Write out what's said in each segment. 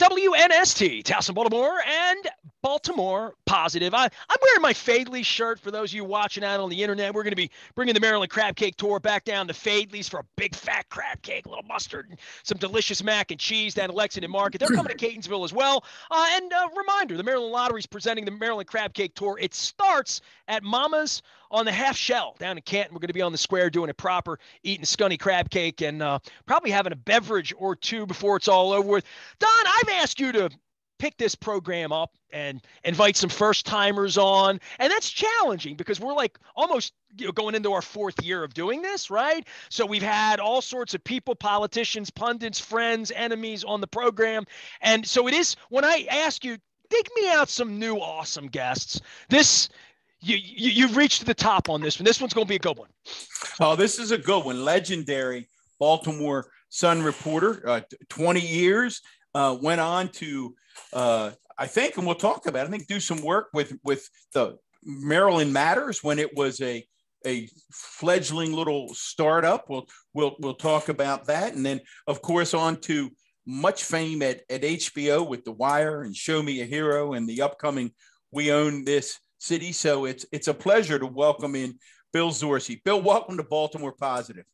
WNST, Towson, Baltimore, and Baltimore Positive. I, I'm wearing my Faidley shirt for those of you watching out on the internet. We're going to be bringing the Maryland Crab Cake Tour back down to Faidley's for a big fat crab cake, a little mustard, and some delicious mac and cheese down at Lexington Market. They're coming to Catonsville as well. Uh, and a reminder the Maryland Lottery is presenting the Maryland Crab Cake Tour. It starts at Mama's on the half shell down in Canton. We're going to be on the square doing it proper, eating scunny crab cake, and uh, probably having a beverage or two before it's all over with. Don, I've asked you to pick this program up and invite some first timers on and that's challenging because we're like almost you know going into our fourth year of doing this right so we've had all sorts of people politicians pundits friends enemies on the program and so it is when i ask you dig me out some new awesome guests this you, you you've reached the top on this one. This one's going to be a good one. Oh, this is a good one. Legendary Baltimore Sun reporter, uh, 20 years, uh, went on to, uh, I think, and we'll talk about. It, I think do some work with with the Maryland Matters when it was a a fledgling little startup. We'll we'll we'll talk about that, and then of course on to much fame at, at HBO with The Wire and Show Me a Hero and the upcoming We Own This City. So it's it's a pleasure to welcome in Bill Zorzi. Bill, welcome to Baltimore Positive.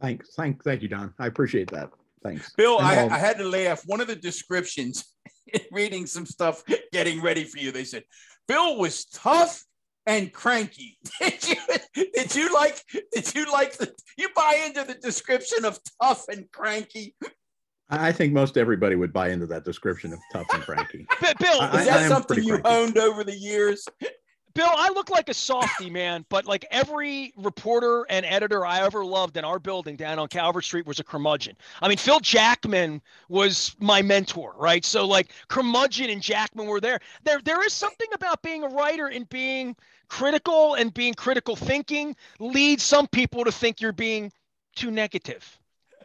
Thanks. Thank, thank you, Don. I appreciate that. Thanks. Bill, I, um, I, had to laugh. One of the descriptions reading some stuff, getting ready for you, they said, Bill was tough and cranky. Did you did you like did you like the you buy into the description of tough and cranky? I think most everybody would buy into that description of tough and cranky. Bill, I, is that I something you cranky. honed over the years? Bill, I look like a softy, man, but like every reporter and editor I ever loved in our building down on Calvert Street was a curmudgeon. I mean, Phil Jackman was my mentor, right? So like curmudgeon and Jackman were there. There, there is something about being a writer and being critical and being critical thinking leads some people to think you're being too negative.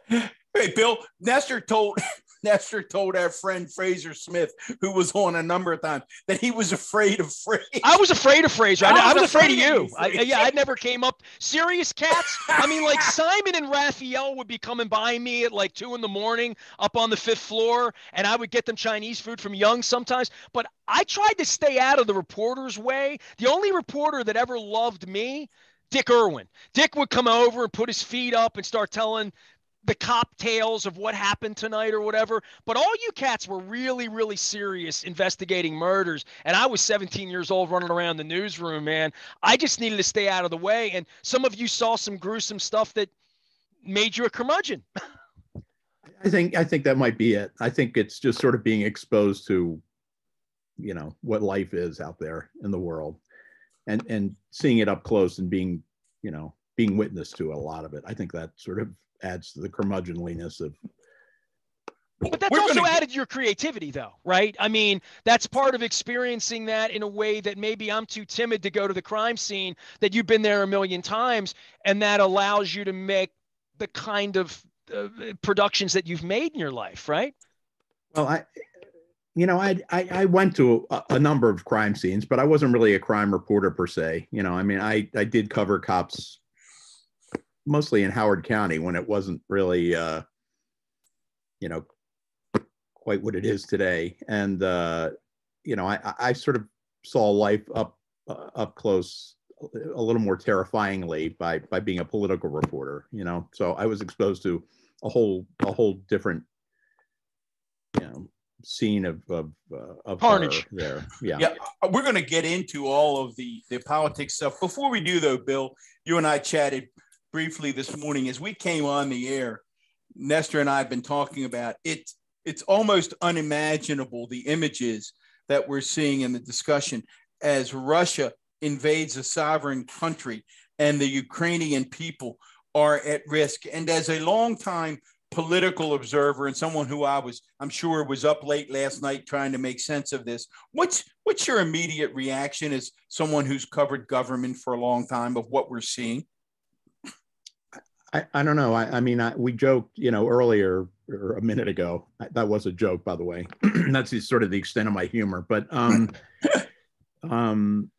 Hey, Bill, Nestor told Nestor told our friend Fraser Smith, who was on a number of times, that he was afraid of Fraser. I was afraid of Fraser. I, I, was, afraid, afraid of you. I, yeah, I never came up. Serious cats. I mean, like Simon and Rafael would be coming by me at like two in the morning up on the fifth floor, and I would get them Chinese food from Young sometimes. But I tried to stay out of the reporter's way. The only reporter that ever loved me Dick Irwin. Dick would come over and put his feet up and start telling the cop tales of what happened tonight or whatever. But all you cats were really, really serious investigating murders. And I was 17 years old running around the newsroom, man. I just needed to stay out of the way. And some of you saw some gruesome stuff that made you a curmudgeon. I think I think that might be it. I think it's just sort of being exposed to, you know, what life is out there in the world, and and seeing it up close and being, you know, being witness to a lot of it. I think that sort of adds to the curmudgeonliness of but that's We're also gonna... added your creativity, though, right? I mean, that's part of experiencing that in a way that maybe I'm too timid to go to the crime scene, that you've been there a million times, and that allows you to make the kind of uh, productions that you've made in your life, right? Well, I, you know, I I, I went to a, a, number of crime scenes, but I wasn't really a crime reporter per se. You know, I mean, I I did cover cops mostly in Howard County when it wasn't really, uh, you know, quite what it is today. And uh, you know, I, I sort of saw life up uh, up close a little more terrifyingly by by being a political reporter. You know, so I was exposed to a whole a whole different, you know, scene of of, uh, of carnage there. Yeah, yeah. We're going to get into all of the the politics stuff. Before we do, though, Bill, you and I chatted briefly this morning as we came on the air. Nestor and I have been talking about it. It's almost unimaginable the images that we're seeing in the discussion as Russia invades a sovereign country and the Ukrainian people are at risk. And as a longtime political observer and someone who I was, I'm sure, was up late last night trying to make sense of this. What's what's your immediate reaction as someone who's covered government for a long time of what we're seeing? I, I don't know. I, I mean, I, we joked, you know, earlier or a minute ago. That was a joke, by the way. That's the, sort of the extent of my humor. But um, um,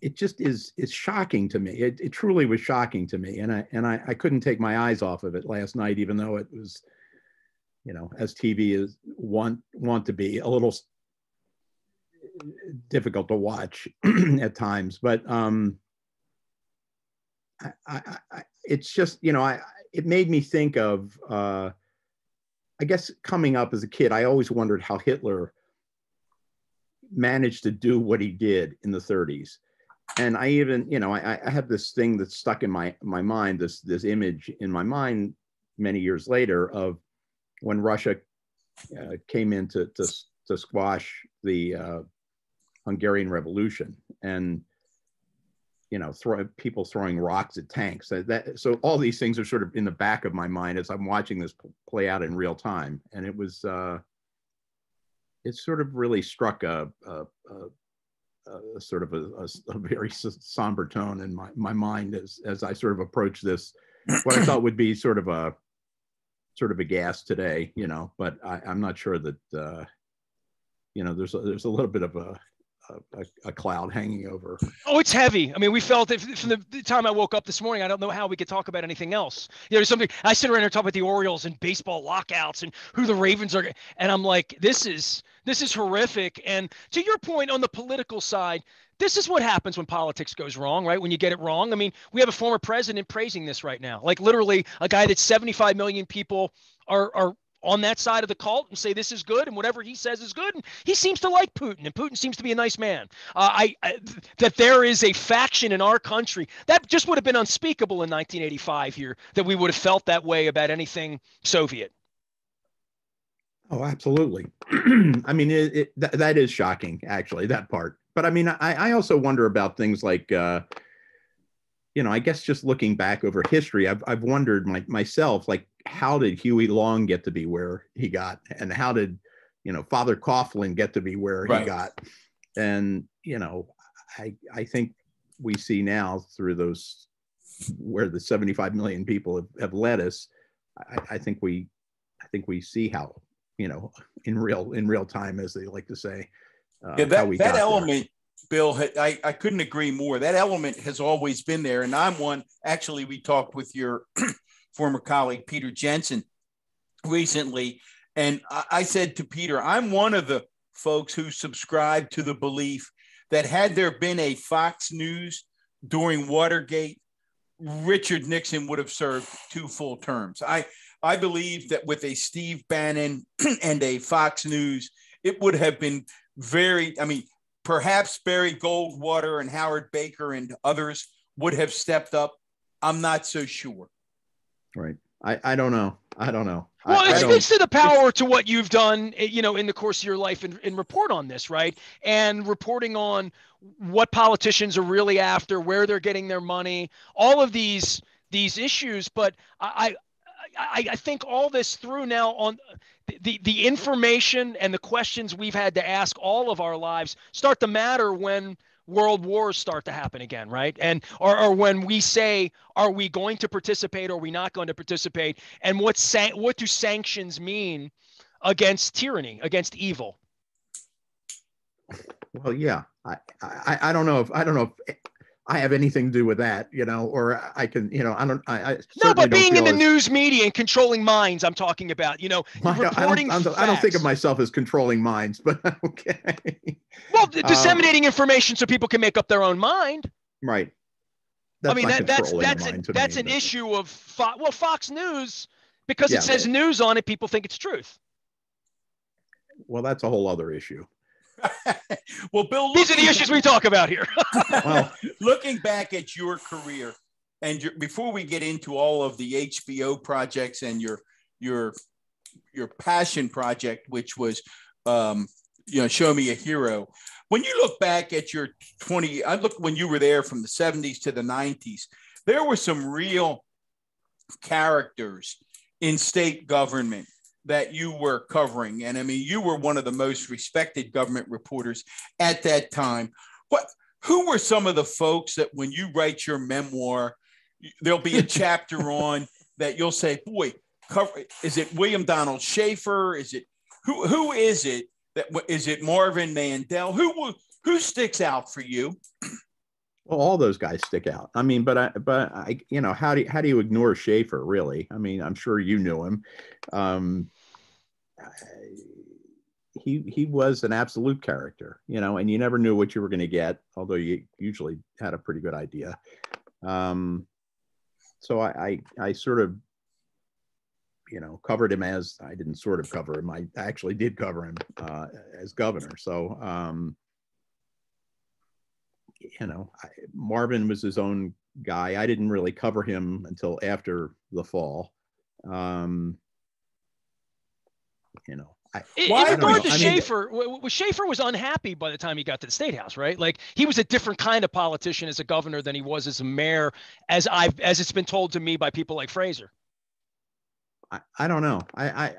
it just is is shocking to me. It, it truly was shocking to me, and I and I, I couldn't take my eyes off of it last night, even though it was you know, as TV is want want to be a little difficult to watch at times. But um, I, I, I, it's just you know, I it made me think of. Uh, I guess coming up as a kid, I always wondered how Hitler managed to do what he did in the 30s. And I even, you know, I, I have this thing that's stuck in my my mind, this this image in my mind many years later of when Russia uh, came in to, to, to squash the uh, Hungarian Revolution and you know throw, people throwing rocks at tanks. That, that, so all these things are sort of in the back of my mind as I'm watching this play out in real time, and it was uh, it sort of really struck a, a, a, a sort of a, a, very somber tone in my, my mind as, as I sort of approach this, what I thought would be sort of a sort of a gas today, you know, but I, am not sure that, uh, you know, there's a, there's a little bit of a, a, a, cloud hanging over. Oh, it's heavy. I mean, we felt it from the time I woke up this morning. I don't know how we could talk about anything else. You know, there's something I sit around and talk about the Orioles and baseball lockouts and who the Ravens are, and I'm like, this is this is horrific. And to your point on the political side, this is what happens when politics goes wrong, right? When you get it wrong. I mean, we have a former president praising this right now, like literally a guy that 75 million people are are on that side of the cult and say this is good and whatever he says is good. And he seems to like Putin, and Putin seems to be a nice man. Uh, I, I, that there is a faction in our country that just would have been unspeakable in 1985 here that we would have felt that way about anything Soviet. Oh, absolutely. I mean, it, it, that, that is shocking, actually, that part. But I mean, I, I also wonder about things like, uh, you know, I guess just looking back over history, I've, I've wondered my, myself, like, how did Huey Long get to be where he got, and how did you know Father Coughlin get to be where right. he got, and you know, I I think we see now through those where the 75 million people have, have led us. I, I think we I think we see how you know in real in real time as they like to say. Uh, yeah, that, that element. There. Bill, I, I couldn't agree more. That element has always been there. And I'm one, actually, we talked with your former colleague Peter Jensen recently. And I, said to Peter, I'm one of the folks who subscribe to the belief that had there been a Fox News during Watergate, Richard Nixon would have served two full terms. I, I believe that with a Steve Bannon and a Fox News, it would have been very, I mean, perhaps Barry Goldwater and Howard Baker and others would have stepped up. I'm not so sure. Right. I, I don't know. I don't know. Well, I, it speaks to the power to what you've done, eh, you know, in the course of your life and, and report on this, right? And reporting on what politicians are really after, where they're getting their money, all of these these issues. But I I, I think all this through now on the, the information and the questions we've had to ask all of our lives start to matter when world wars start to happen again, right? And or, or when we say, are we going to participate or are we not going to participate? And what san- what do sanctions mean against tyranny, against evil? Well, yeah, I, I, I don't know if I don't know if I have anything to do with that, you know, or I can, you know, I don't, I, I no, but being in the as, news media and controlling minds, I'm talking about, you know, I don't, reporting I don't, I don't, think of myself as controlling minds, but okay. Well, um, disseminating um, information so people can make up their own mind. Right. That's I mean, that, that's that's a, that's me, an but... issue of Fo- well, Fox News because yeah, it says but... news on it, people think it's truth. Well, that's a whole other issue. well, Bill, these are the issues we talk about here. well, looking back at your career, and your, before we get into all of the HBO projects and your your your passion project, which was um, you know, show me a hero. When you look back at your 20, I look when you were there from the 70s to the 90s, there were some real characters in state government that you were covering. And I mean, you were one of the most respected government reporters at that time. What who were some of the folks that when you write your memoir, there'll be a chapter on that you'll say, boy, cover is it William Donald Schaefer? Is it who who is it that is it Marvin Mandel? Who who sticks out for you? Well, all those guys stick out. I mean, but I, but I, you know, how do you, how do you ignore Schaefer? Really? I mean, I'm sure you knew him. Um, he he was an absolute character, you know, and you never knew what you were going to get, although you usually had a pretty good idea. Um, so I, I, I sort of you know covered him as I didn't sort of cover him. I actually did cover him uh, as governor. So um, you know, I, Marvin was his own guy. I didn't really cover him until after the fall. Um, you know, I, in regard to Schaefer, mean, Schaefer was unhappy by the time he got to the state house, right? Like he was a different kind of politician as a governor than he was as a mayor, as I've as it's been told to me by people like Fraser. I, I don't know. I, I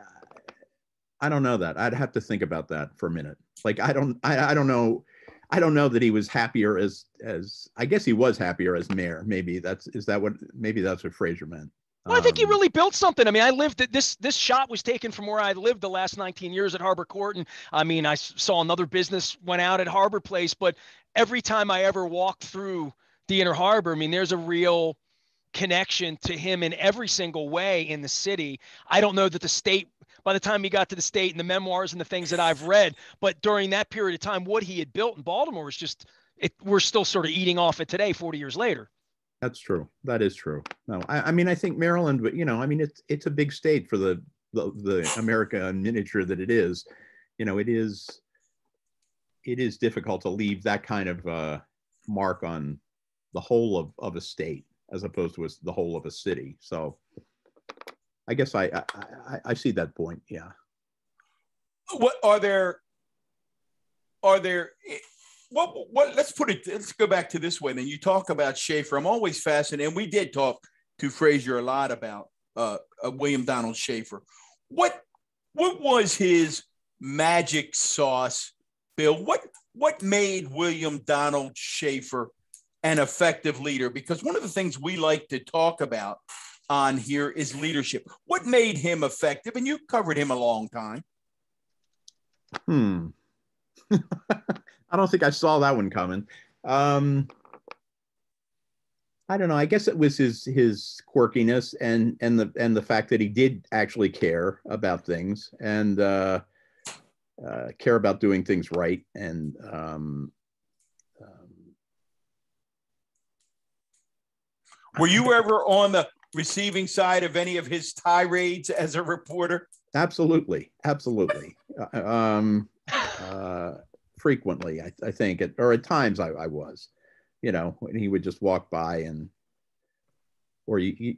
I don't know that. I'd have to think about that for a minute. Like I don't I, I don't know I don't know that he was happier as as I guess he was happier as mayor. Maybe that's is that what maybe that's what Fraser meant. Well, I think he um, really built something. I mean, I lived that this this shot was taken from where I lived the last 19 years at Harbor Court, and I mean, I saw another business went out at Harbor Place, but every time I ever walked through the Inner Harbor, I mean, there's a real connection to him in every single way in the city. I don't know that the state by the time he got to the state and the memoirs and the things that I've read, but during that period of time, what he had built in Baltimore is just it. We're still sort of eating off it today, 40 years later. That's true. That is true. No, I, I mean, I think Maryland, but you know, I mean, it's it's a big state for the the, the America miniature that it is. You know, it is it is difficult to leave that kind of uh, mark on the whole of, of a state as opposed to the whole of a city. So I guess I, I, I see that point. Yeah. What are there? Are there what, what, let's put it, let's go back to this way. Then you talk about Schaefer. I'm always fascinated. And we did talk to Fraser a lot about uh, uh, William Donald Schaefer. What, what was his magic sauce, Bill? What, what made William Donald Schaefer an effective leader? Because one of the things we like to talk about on here is leadership. What made him effective? And you covered him a long time. Hmm. I don't think I saw that one coming. Um, I don't know. I guess it was his his quirkiness and and the and the fact that he did actually care about things and uh, uh, care about doing things right. And um, um, were you ever on the receiving side of any of his tirades as a reporter? Absolutely, absolutely. Uh, um, uh, frequently, I, I think, at, or at times I, I was, you know, when he would just walk by and, or you, you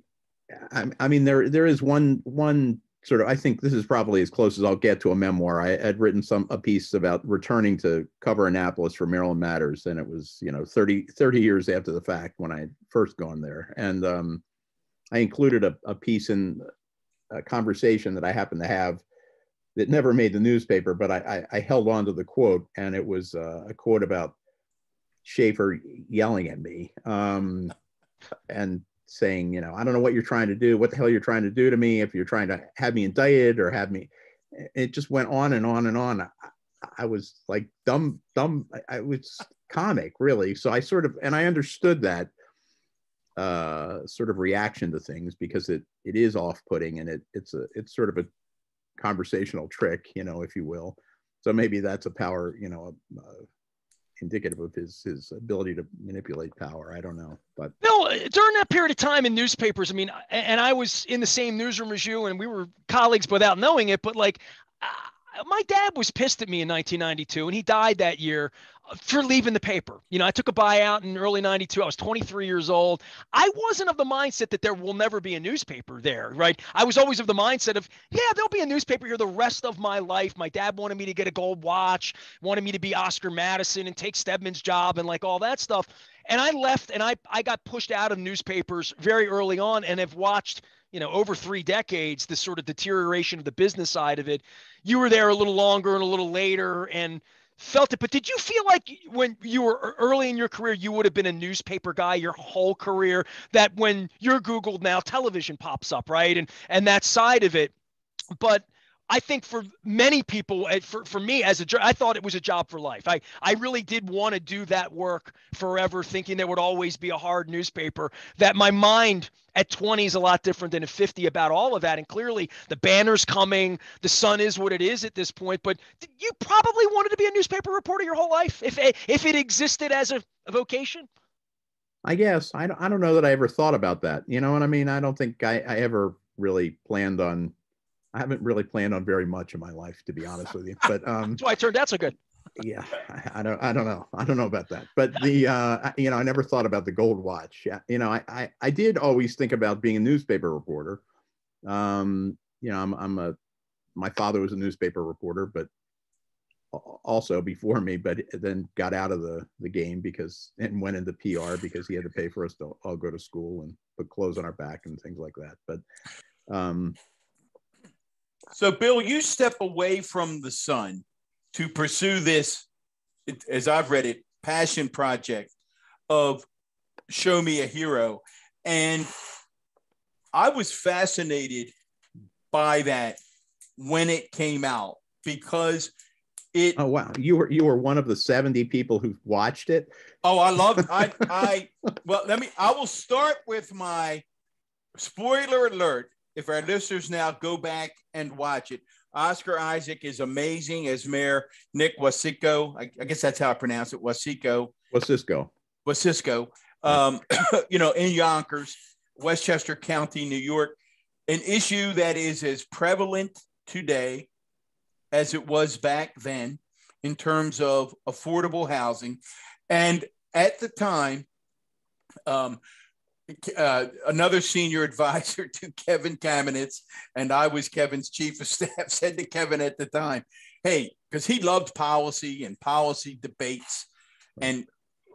I, I mean, there there is one one sort of I think this is probably as close as I'll get to a memoir. I had written some a piece about returning to cover Annapolis for Maryland Matters, and it was you know 30 30 years after the fact when I first gone there, and um, I included a, a piece in a conversation that I happened to have that never made the newspaper, but I, I, I held on to the quote, and it was uh, a quote about Schaefer yelling at me um, and saying, you know, I don't know what you're trying to do, what the hell you're trying to do to me, if you're trying to have me indicted or have me. It just went on and on and on. I, I was like dumb, dumb. I, I was comic, really. So I sort of, and I understood that uh, sort of reaction to things because it it is off-putting and it it's a it's sort of a conversational trick, you know, if you will. So maybe that's a power, you know, uh, indicative of his his ability to manipulate power. I don't know, but no. During that period of time in newspapers, I mean, and I was in the same newsroom as you, and we were colleagues without knowing it. But like, uh, my dad was pissed at me in 1992, and he died that year for leaving the paper. You know, I took a buyout in early 92. I was 23 years old. I wasn't of the mindset that there will never be a newspaper there, right? I was always of the mindset of, yeah, there'll be a newspaper here the rest of my life. My dad wanted me to get a gold watch, wanted me to be Oscar Madison and take Steadman's job and like all that stuff. And I left and I I got pushed out of newspapers very early on and have watched you know over three decades this sort of deterioration of the business side of it you were there a little longer and a little later and felt it. But did you feel like when you were early in your career, you would have been a newspaper guy your whole career? That when you're Googled now, television pops up, right? And and that side of it. But I think for many people, eh, for, for me as a, I thought it was a job for life. I, I really did want to do that work forever, thinking there would always be a hard newspaper. That my mind at 20 is a lot different than at 50 about all of that. And clearly, the banner's coming. The sun is what it is at this point. But you probably wanted to be a newspaper reporter your whole life, if eh, if it existed as a, a vocation. I guess I don't. I don't know that I ever thought about that. You know what I mean? I don't think I, I ever really planned on I haven't really planned on very much in my life, to be honest with you. But um, that's why I turned out so good. Yeah, I, I, don't, I don't know, I don't know about that. But the, uh, you know, I never thought about the gold watch. You know, I, I, I did always think about being a newspaper reporter. Um, you know, I'm, I'm a, my father was a newspaper reporter, but also before me, but then got out of the the game because and went into PR because he had to pay for us to all go to school and put clothes on our back and things like that. But um, so, Bill, you step away from the sun to pursue this, as I've read it, passion project of Show Me a Hero. And I was fascinated by that when it came out because it oh wow. You were you were one of the 70 people who watched it? Oh i love i i well let me i will start with my spoiler alert if our listeners now go back and watch it, Oscar Isaac is amazing as Mayor Nick Wasiko. I, I guess that's how I pronounce it. Wasiko. Wasicsko. Wasicsko. Um, you know, in Yonkers, Westchester County, New York, an issue that is as prevalent today as it was back then in terms of affordable housing. And at the time, um, uh, another senior advisor to Kevin Kamenetz, and I was Kevin's chief of staff, said to Kevin at the time, hey, because he loved policy and policy debates, and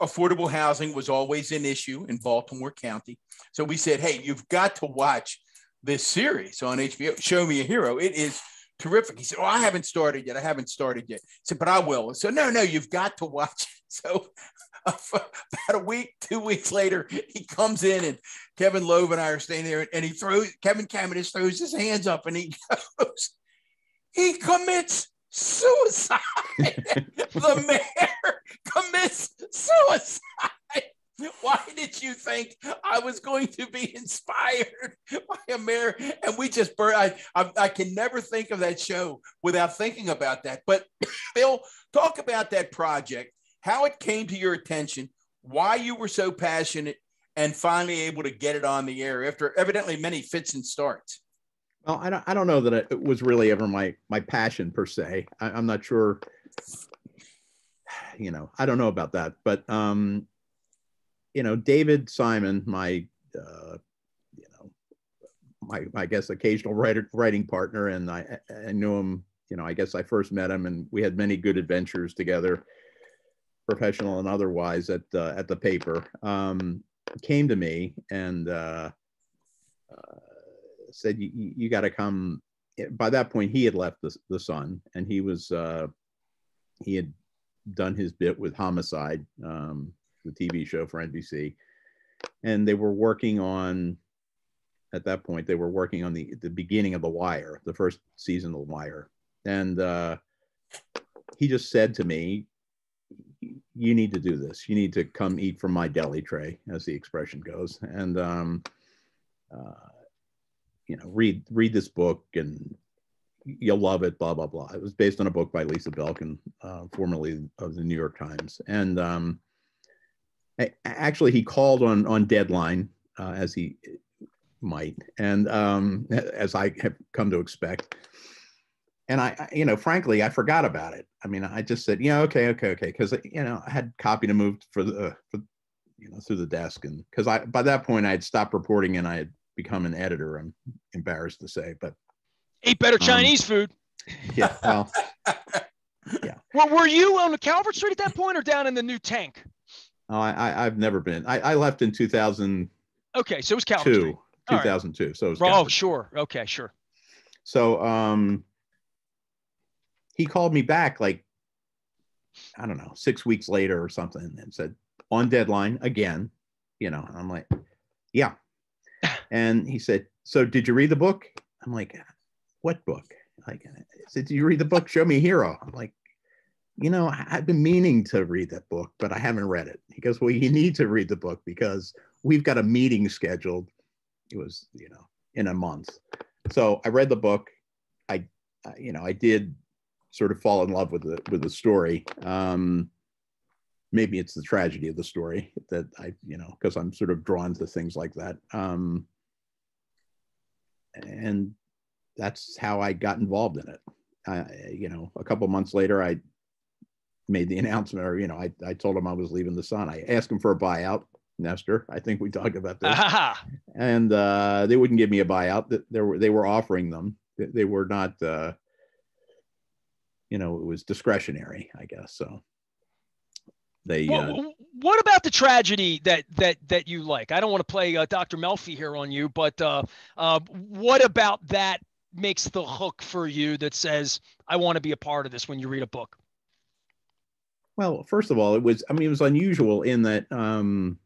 affordable housing was always an issue in Baltimore County. So we said, hey, you've got to watch this series on HBO, Show Me a Hero. It is terrific. He said, Oh, I haven't started yet. I haven't started yet. I said, But I will. So, no, no, you've got to watch it. So about a week, two weeks later, he comes in and Kevin Loeb and I are standing there and he throws, Kevin Kamenetz throws his hands up and he goes, he commits suicide. the mayor commits suicide. Why did you think I was going to be inspired by a mayor? And we just burn. I, I, I can never think of that show without thinking about that. But Bill, talk about that project how it came to your attention, why you were so passionate, and finally able to get it on the air after evidently many fits and starts. Well, I don't, I don't know that it was really ever my my passion per se. I, am not sure. You know, I don't know about that, but um, you know, David Simon, my uh, you know, my I guess occasional writer writing partner, and I I knew him. You know, I guess I first met him, and we had many good adventures together professional and otherwise at uh, at the paper um, came to me and uh, uh, said you, got to come. By that point he had left the, the sun and he was uh, he had done his bit with homicide um, the tv show for nbc and they were working on at that point they were working on the the beginning of the wire the first season of the wire. And uh, he just said to me you need to do this. You need to come eat from my deli tray, as the expression goes, and um, uh, you know, read read this book, and you'll love it. Blah blah blah. It was based on a book by Lisa Belkin, uh, formerly of the New York Times, and um, I, actually he called on on deadline uh, as he might, and um, as I have come to expect and I, you know, frankly, I forgot about it. I mean, I just said, yeah, okay, okay, okay, because you know, I had copy and move for the, for, you know, through the desk, and because I by that point I had stopped reporting and I had become an editor. I'm embarrassed to say, but eat better um, Chinese food. Yeah, well, yeah. Well, were you on the Calvert Street at that point, or down in the new tank? Oh, I, I have never been. I, I left in 2000. Okay, so it was Calvert Street. 2002. Right. So it was. Oh, sure. Okay, sure. So um he called me back like I don't know, six weeks later or something, and said on deadline again. You know, I'm like, yeah. And he said, so did you read the book? I'm like, what book? Like, I said, "Do you read the book? Show me hero." I'm like, you know, I've been meaning to read that book, but I haven't read it. He goes, well, you need to read the book because we've got a meeting scheduled. It was, you know, in a month. So I read the book. I, you know, I did sort of fall in love with the with the story. Um, maybe it's the tragedy of the story that I, you know, because I'm sort of drawn to things like that. Um, and that's how I got involved in it. Uh, you know, a couple months later, I made the announcement, or you know, I, I told him I was leaving the Sun. I asked him for a buyout, Nestor. I think we talked about this, and uh, they wouldn't give me a buyout. That they were they were offering them. They, they were not. Uh, you know, it was discretionary, I guess. So they. What, uh, what about the tragedy that that that you like? I don't want to play uh, Dr. Melfi here on you, but uh, uh, what about that makes the hook for you that says I want to be a part of this when you read a book? Well, first of all, it was I mean it was unusual in that um,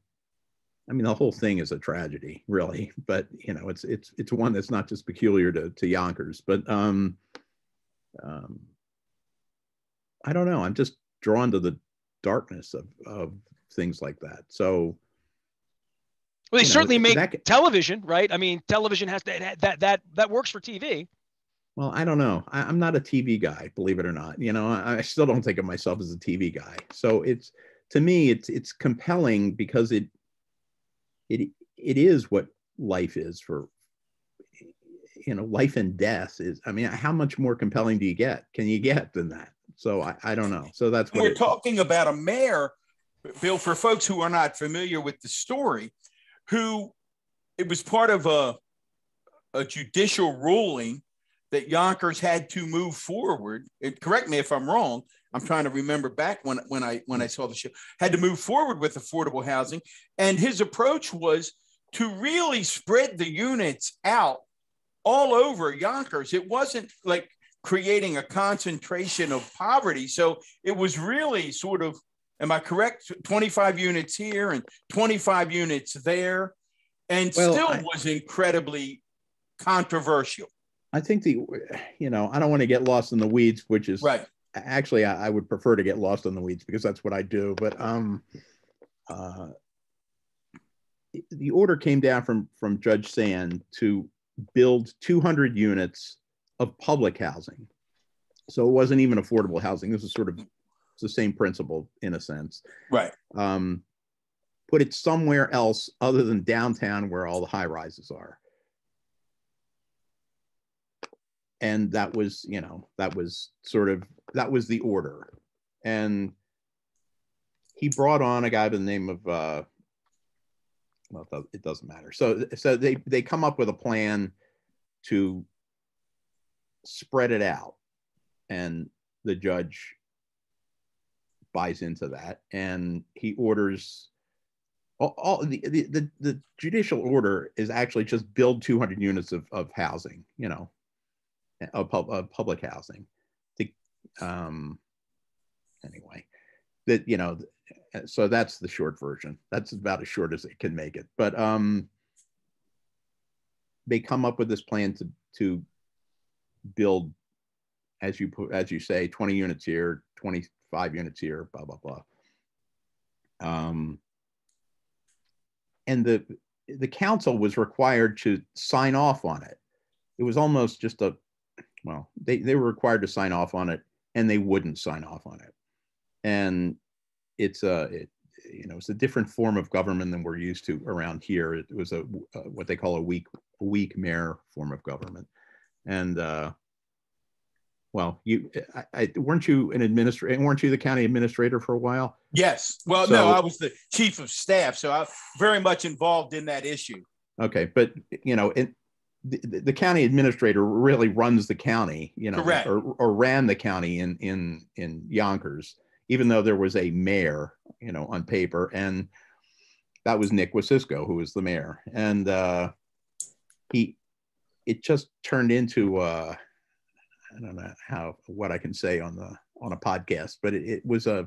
I mean the whole thing is a tragedy, really, but you know it's it's it's one that's not just peculiar to to Yonkers, but um, um, I don't know. I'm just drawn to the darkness of of things like that. So. Well, they certainly know, make that, television, right? I mean, television has that that that that works for TV. Well, I don't know. I, am not a TV guy, believe it or not. You know, I, I, still don't think of myself as a TV guy. So it's to me, it's it's compelling because it it it is what life is for you know life and death is i mean how much more compelling do you get can you get than that so i, I don't know so that's what we're talking about a mayor bill for folks who are not familiar with the story who it was part of a a judicial ruling that Yonkers had to move forward. It, correct me if I'm wrong. I'm trying to remember back when when I when I saw the show. Had to move forward with affordable housing, and his approach was to really spread the units out all over Yonkers. It wasn't like creating a concentration of poverty. So it was really sort of, am I correct? 25 units here and 25 units there, and well, still I, was incredibly controversial. I think the, you know, I don't want to get lost in the weeds, which is right. Actually, I, I would prefer to get lost in the weeds because that's what I do. But um, uh, the order came down from from Judge Sand to build 200 units of public housing. So it wasn't even affordable housing. This is sort of the same principle in a sense. Right. Um, put it somewhere else other than downtown where all the high rises are. and that was you know that was sort of that was the order and he brought on a guy by the name of uh well it doesn't matter so so they they come up with a plan to spread it out and the judge buys into that and he orders all, all the, the, the the judicial order is actually just build 200 units of, of housing you know of, pub, of public housing. To, um, anyway, that you know, so that's the short version. That's about as short as it can make it. But um, they come up with this plan to to build, as you put, as you say, 20 units here, 25 units here, blah blah blah. Um, and the the council was required to sign off on it. It was almost just a well, they, they were required to sign off on it and they wouldn't sign off on it. And it's a, it, you know, it's a different form of government than we're used to around here. It was a, a what they call a weak, weak mayor form of government. And, uh, well, you I, I, weren't you an administrator? Weren't you the county administrator for a while? Yes. Well, so, no, I was the chief of staff, so I was very much involved in that issue. Okay, but you know, in, the, the, county administrator really runs the county, you know, or, or ran the county in in in Yonkers, even though there was a mayor, you know, on paper, and that was Nick Wasicsko, who was the mayor, and uh, he, it just turned into, uh, I don't know how what I can say on the on a podcast, but it, it was a,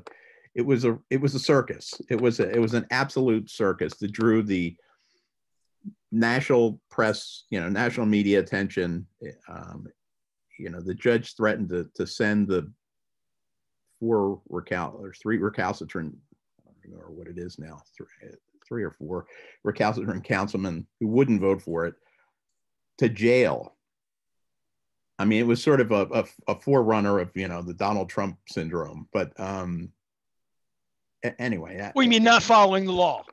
it was a it was a circus. It was a it was an absolute circus that drew the national press, you know, national media attention. Um, you know, the judge threatened to, to send the four recal or three recalcitrant, or what it is now, three, three or four recalcitrant councilmen who wouldn't vote for it to jail. I mean, it was sort of a, a, a forerunner of, you know, the Donald Trump syndrome. But um, anyway. Well, you mean not following the law?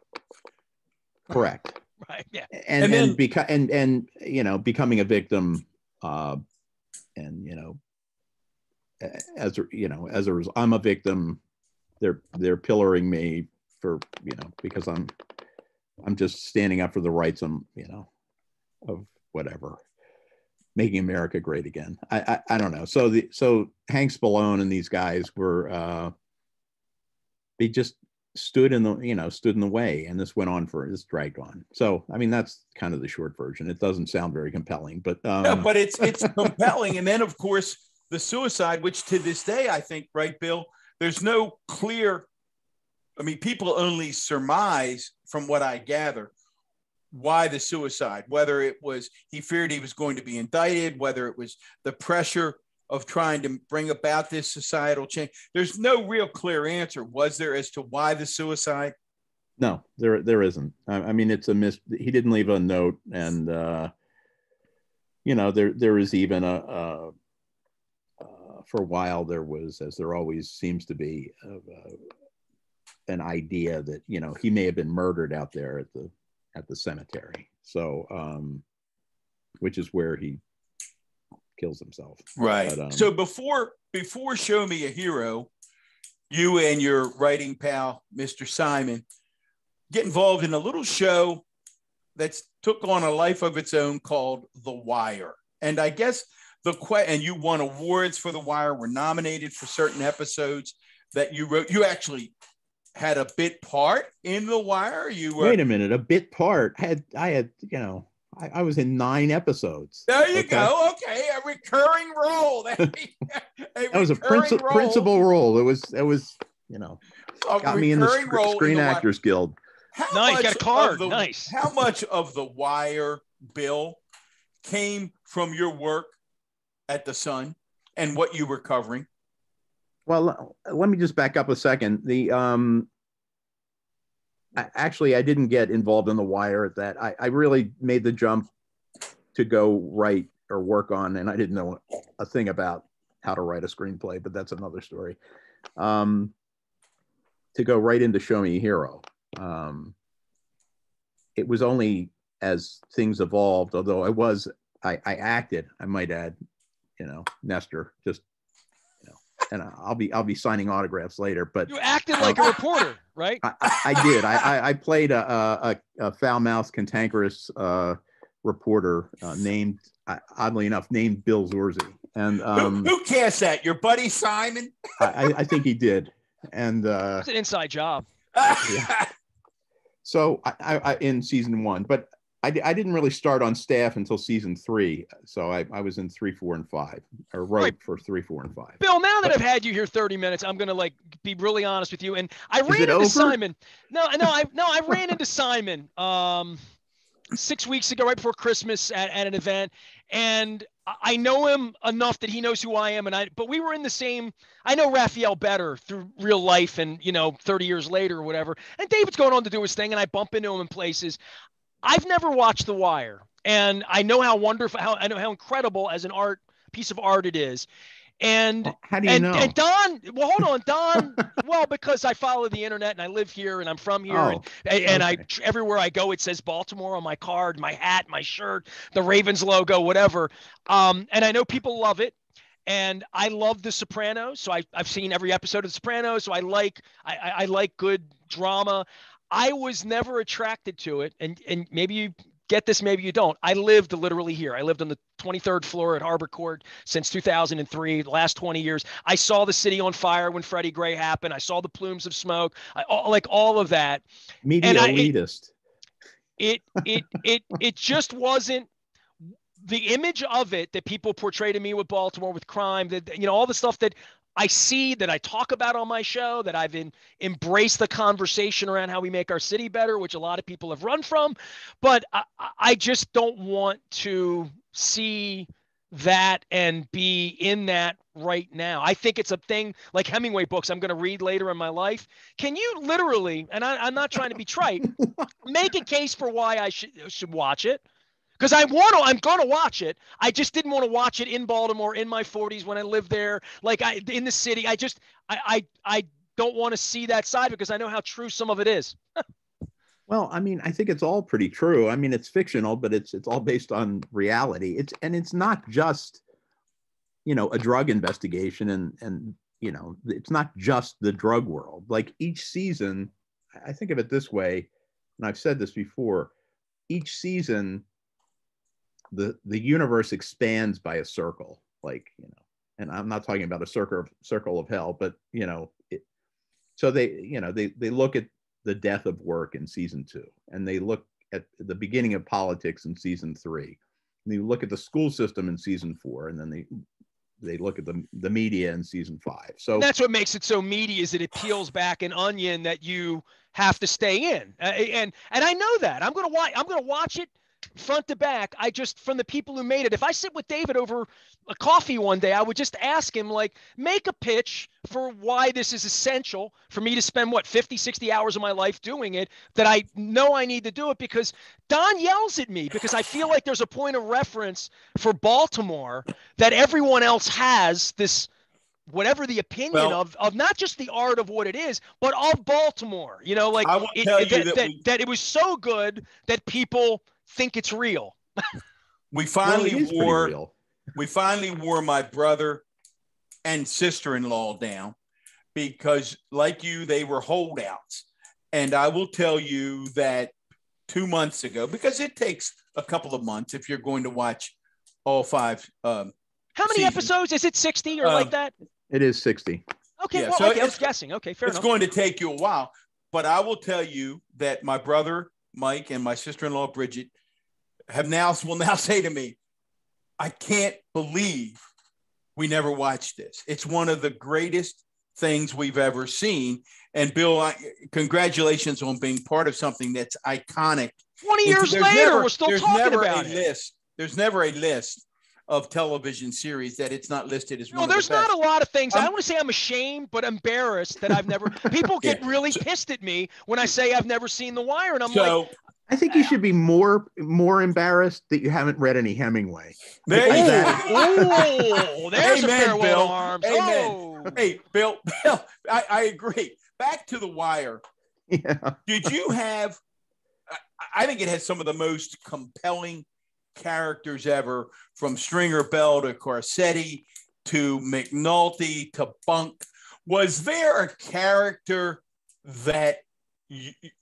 Correct. right. Yeah. And and and, beca- and and you know becoming a victim, uh, and you know, as you know, as a result, I'm a victim. They're they're pillaring me for you know because I'm I'm just standing up for the rights of you know of whatever making America great again. I, I, I don't know. So the so Hank Spallone and these guys were uh, they just stood in the you know stood in the way and this went on for this dragged on so i mean that's kind of the short version it doesn't sound very compelling but um but it's it's compelling and then of course the suicide which to this day i think right bill there's no clear i mean people only surmise from what i gather why the suicide whether it was he feared he was going to be indicted whether it was the pressure of trying to bring about this societal change? There's no real clear answer, was there, as to why the suicide? No, there there isn't. I, I mean, it's a miss. He didn't leave a note, and uh, you know, there there is even a, a uh, for a while there was, as there always seems to be, uh, an idea that you know he may have been murdered out there at the at the cemetery. So, um, which is where he kills himself. Right. But, um, so before before Show Me a Hero, you and your writing pal, Mr. Simon, get involved in a little show that's took on a life of its own called The Wire. And I guess the que- and you won awards for The Wire, were nominated for certain episodes that you wrote. You actually had a bit part in The Wire. You were wait a minute, a bit part had I had you know I, I, was in nine episodes. There you okay? go. Okay, a recurring role. a that was a princi- role. principal role. It was. It was. You know, a got me in the sc- Screen in the Actors Guild. How nice. Got a card. The, nice. How much of the Wire bill came from your work at the Sun and what you were covering? Well, let me just back up a second. The um, I, actually, I didn't get involved in the wire at that. I, I really made the jump to go write or work on, and I didn't know a thing about how to write a screenplay, but that's another story. Um, to go right into Show Me Hero. Um, it was only as things evolved, although I was, I, I acted, I might add, you know, Nestor, just and I'll be I'll be signing autographs later. But you acted like a reporter, right? I, I, did. I, I played a, a, a foul mouthed, cantankerous uh, reporter uh, named, oddly enough, named Bill Zorzi. And um, who, who cast that? Your buddy Simon? I, I think he did. And uh, it's an inside job. yeah. So I, I, in season one, but I, I didn't really start on staff until season three. So I, I was in three, four, and five, or wrote right. for three, four, and five. Bill, now that I've had you here 30 minutes, I'm gonna like be really honest with you. And I ran into over? Simon. No, no, I no, I ran into Simon um six weeks ago, right before Christmas at, at an event. And I know him enough that he knows who I am. And I, but we were in the same, I know Rafael better through real life and, you know, 30 years later or whatever. And David's going on to do his thing and I bump into him in places. I've never watched The Wire, and I know how wonderful, how I know how incredible as an art piece of art it is. And how do you and, know? And Don, well, hold on, Don. well, because I follow the internet and I live here and I'm from here, oh, and, and okay. I everywhere I go it says Baltimore on my card, my hat, my shirt, the Ravens logo, whatever. Um, and I know people love it and I love The Sopranos. So I, I've seen every episode of The Sopranos. So I like I, I like good drama. I was never attracted to it, and and maybe you get this, maybe you don't. I lived literally here. I lived on the 23rd floor at Harbor Court since 2003. The last 20 years, I saw the city on fire when Freddie Gray happened. I saw the plumes of smoke. I all, like all of that. Media and elitist. it, it it it it just wasn't the image of it that people portray to me with Baltimore, with crime, that you know, all the stuff that I see that I talk about on my show, that I've in, embraced the conversation around how we make our city better, which a lot of people have run from. But I, I just don't want to see that and be in that right now. I think it's a thing like Hemingway books I'm going to read later in my life. Can you literally, and I, am not trying to be trite, make a case for why I should should watch it? Because I want to, I'm going to watch it. I just didn't want to watch it in Baltimore in my 40s when I lived there, like I in the city. I just, I, I, I don't want to see that side because I know how true some of it is. Well, I mean, I think it's all pretty true. I mean, it's fictional, but it's it's all based on reality. It's and it's not just, you know, a drug investigation and and you know, it's not just the drug world. Like each season, I think of it this way, and I've said this before, each season the the universe expands by a circle, like, you know, and I'm not talking about a circle of circle of hell, but you know, it, so they, you know, they they look at the death of work in season two, and they look at the beginning of politics in season three. And they look at the school system in season four, and then they they look at the the media in season five. So that's what makes it so meaty is that it peels back an onion that you have to stay in, uh, and and I know that I'm gonna watch I'm gonna watch it front to back. I just, from the people who made it, if I sit with David over a coffee one day, I would just ask him, like, make a pitch for why this is essential for me to spend, what, 50, 60 hours of my life doing it, that I know I need to do it because Don yells at me because I feel like there's a point of reference for Baltimore that everyone else has this whatever the opinion well, of of not just the art of what it is, but of Baltimore. You know, like it, that, that, that, that, it was so good that people think it's real. we finally well, wore we finally wore my brother and sister-in-law down because like you they were holdouts. And i will tell you that two months ago because it takes a couple of months if you're going to watch all five um, how many seasons. episodes? Is it 60 or like that? it is 60 okay yeah, well, so okay, i was guessing. Okay fair it's enough. going to take you a while. But i will tell you that my brother mike and my sister-in-law bridget have now will now say to me, I can't believe we never watched this. It's one of the greatest things we've ever seen. And Bill, I, congratulations on being part of something that's iconic. 20 years later, never, we're still talking about a it. List. There's never a list of television series that it's not listed as no, there's the not a lot of things. Um, I don't want to say I'm ashamed, but embarrassed that I've never. People get yeah. really pissed at me when I say I've never seen The Wire, and I'm so, like, I think you should be more more embarrassed that you haven't read any Hemingway. There you go. there's Amen, a farewell Bill. arms. Amen. Oh. Hey, Bill, Bill, I, I agree. Back to the wire. Yeah. Did you have I think it has some of the most compelling characters ever, from Stringer Bell to Carcetti to McNulty to Bunk. Was there a character that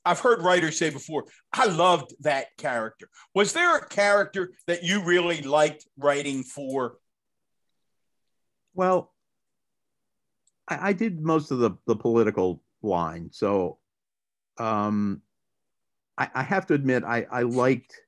I've heard writers say before, I loved that character. Was there a character that you really liked writing for? Well, I, I did most of the, the political line. So um, I, I, have to admit, I, I liked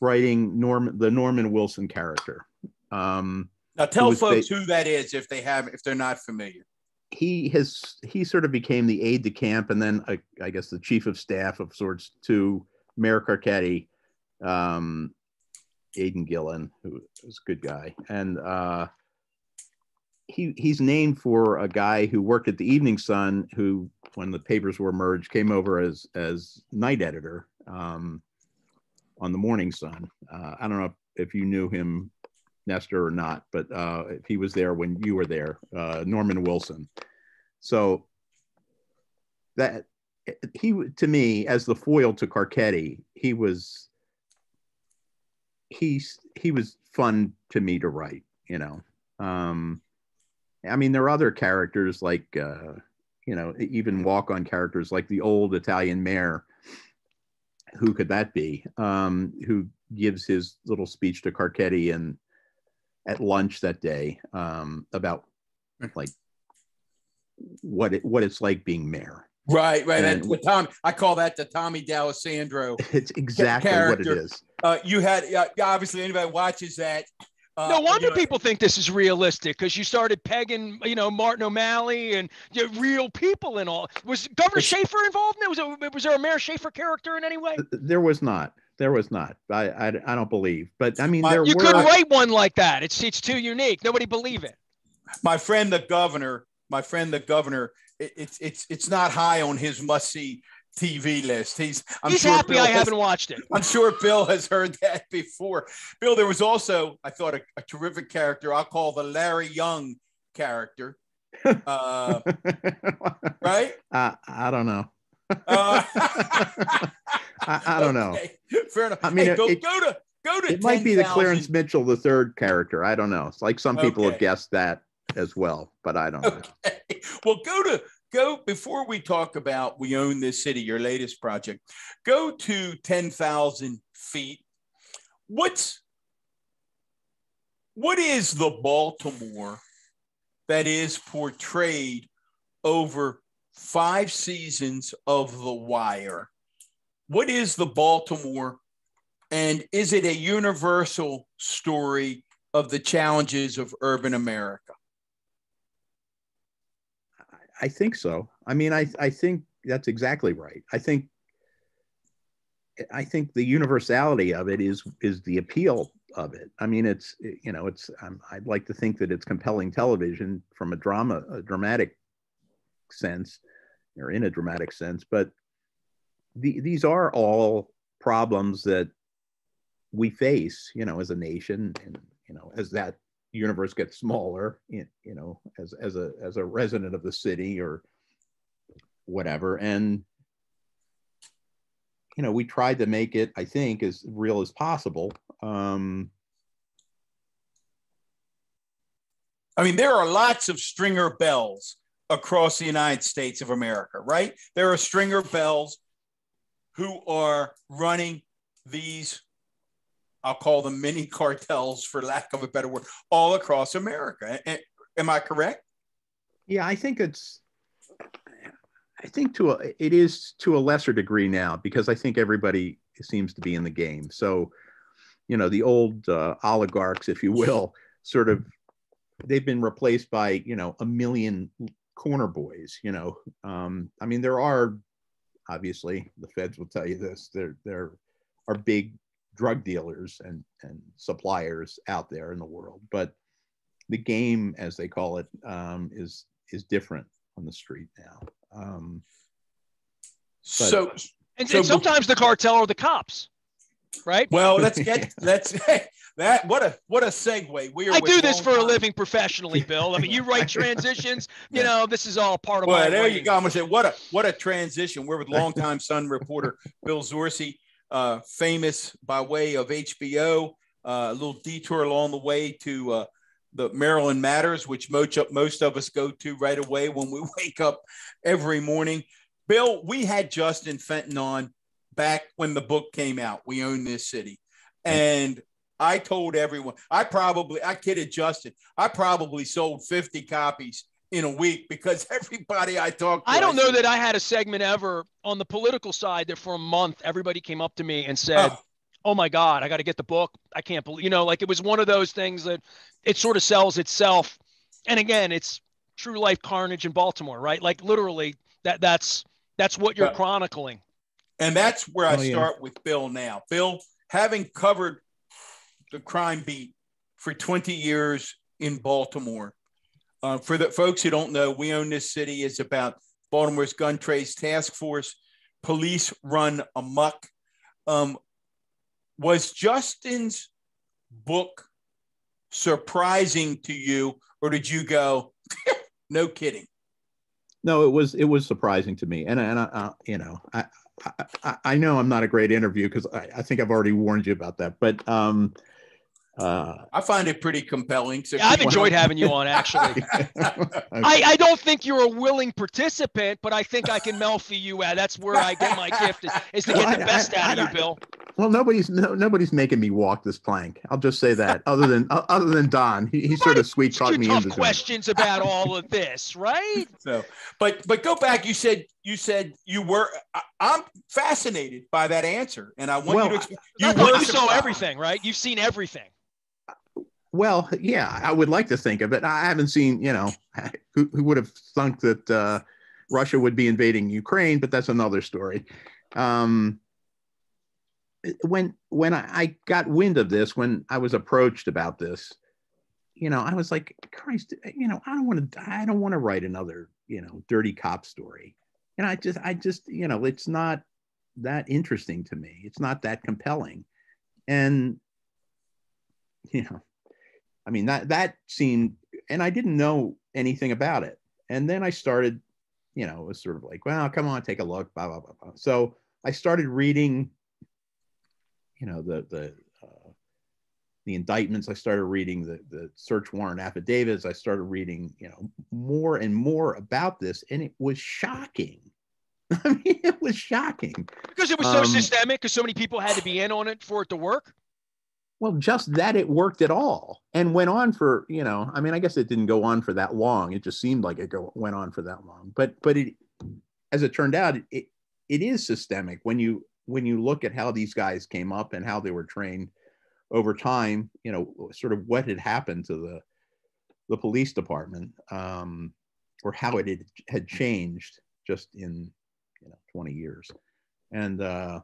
writing Norm, the Norman Wilson character. Um, now tell folks who that is if they have if they're not familiar. He has he sort of became the aide de camp and then I guess the chief of staff of sorts to Mayor Carcetti, um, Aidan Gillen, who was a good guy, and uh, he he's named for a guy who worked at the Evening Sun, who when the papers were merged came over as as night editor. Um, on the Morning Sun. Uh, I don't know if you knew him Nestor or not, but uh, he was there when you were there, uh, Norman Wilson. So that he to me as the foil to Carcetti, he was he's he was fun to me to write. You know, um, I mean there are other characters like uh, you know even walk on characters like the old Italian mayor. Who could that be? Um, who gives his little speech to Carcetti and at lunch that day um, about like what it, what it's like being mayor. Right, right. And, and Tom, I call that the Tommy D'Alesandro. It's exactly character. what it is. Uh, you had uh, obviously anybody watches that. Uh, no wonder you know, people think this is realistic because you started pegging, you know, Martin O'Malley and you know, real people and all. Was Governor Schaefer involved in it? Was, it, was there a Mayor Schaefer character in any way? There was not. there was not. I I, I don't believe, but I mean there You were. could write one like that. It's it's too unique. Nobody believe it. My friend, the governor, my friend, the governor, it, it's it's it's not high on his must see TV list. He's I'm He's sure happy Bill I has- haven't watched it. I'm sure Bill has heard that before. Bill, there was also, I thought, a, a terrific character. I'll call the Larry Young character. Uh, right? I, I don't know. Uh, I, I don't know. Fair enough. I mean, hey, it- Bill, it- go to go to. It might be the 10,000 Clarence Mitchell the third character. I don't know. It's like some people have guessed that as well, but I don't know. Okay. Well, go to go before we talk about we own this city, your latest project. Go to ten thousand feet. What's what is the Baltimore that is portrayed over five seasons of The Wire? What is the Baltimore, and is it a universal story of the challenges of urban America? I think so. I mean, I I think that's exactly right. I think I think the universality of it is is the appeal of it. I mean, it's you know, it's I'd like to think that it's compelling television from a drama, a dramatic sense, or in a dramatic sense. But the, these are all problems that we face, you know, as a nation, and you know, as that universe gets smaller, you you know, as as a as a resident of the city or whatever, and you know, we tried to make it, I think, as real as possible. Um, I mean, there are lots of stringer bells across the United States of America, right? There are stringer bells who are running these, I'll call them mini cartels for lack of a better word, all across America. Am I correct? Yeah, I think it's. I think to a, it is to a lesser degree now because I think everybody seems to be in the game. So, you know, the old uh, oligarchs, if you will, sort of, they've been replaced by you know a million corner boys. You know, um, I mean, there are obviously the feds will tell you this. There there are big drug dealers and and suppliers out there in the world, but the game, as they call it, um, is is different on the street now. Um, So, And, So and sometimes the cartel are the cops, right? well, let's get let's that what a what a segue. We are I do this for a living professionally, Bill. I mean, you write transitions. You Yeah. know, this is all part of my. Well, there you go. I'm gonna say what a what a transition. We're with longtime Sun reporter Bill Zorzi, uh, famous by way of HBO. Uh, a little detour along the way to uh, the Maryland Matters, which most most of us go to right away when we wake up every morning. Bill, we had Justin Fenton on back when the book came out. We own this city, and I told everyone. I probably I kidded Justin. I probably sold 50 copies in a week because everybody I talked to. I don't know said, that I had a segment ever on the political side that for a month everybody came up to me and oh. said, Oh, "Oh my God, I got to get the book. I can't believe." You know, like it was one of those things that it sort of sells itself. And again, it's true life carnage in Baltimore, right? Like literally, that that's that's what you're Well, chronicling. and that's where I Oh, yeah. start with Bill now. Bill, having covered the crime beat for 20 years in Baltimore, uh, for the folks who don't know, we own this city is about Baltimore's gun trace task force. Police run amok. Um, was Justin's book surprising to you, or did you go, no kidding? no, it was it was surprising to me, and and I, uh, you know, I, I- I know I'm not a great interview because I, I think I've already warned you about that, but um, uh, I find it pretty compelling. So Yeah, I've keep- enjoyed having you on, actually. I, I don't think you're a willing participant, but I think I can Melfi you at. That's where I get my gift is, is to Well, get the I- best I- out of I you, don't- Bill. well, nobody's no, nobody's making me walk this plank. I'll just say that. Other than o- other than Don, he, he sort of sweet Ask talked me tough into doing questions about all of this, right? So, but but go back. You said you said you were. I, I'm fascinated by that answer, and I want Well, you to. explain- I You thought were you saw everything, right? You've seen everything. Well, yeah, I would like to think of it. I haven't seen, you know, who, who would have thunk that uh, Russia would be invading Ukraine, but that's another story. Um, when when I, got wind of this, when I was approached about this, you know, I was like, Christ, you know, I don't want to, I don't want to write another, you know, dirty cop story. And I just, I just, you know, it's not that interesting to me. It's not that compelling. And, you know, I mean, that, that seemed, and I didn't know anything about it. And then I started, you know, it was sort of like, well, come on, take a look, blah, blah, blah, blah. So I started reading, you know, the, the, uh, the indictments. I started reading the, the search warrant affidavits. I started reading, you know, more and more about this, and it was shocking. I mean, it was shocking because it was so Um, systemic. Because so many people had to be in on it for it to work. Well, just that it worked at all and went on for, you know, I mean, I guess it didn't go on for that long. It just seemed like it go, went on for that long. But but it as it turned out, it it is systemic when you when you look at how these guys came up and how they were trained over time, you know, sort of what had happened to the the police department um, or how it had, had changed just in you know 20 years. And uh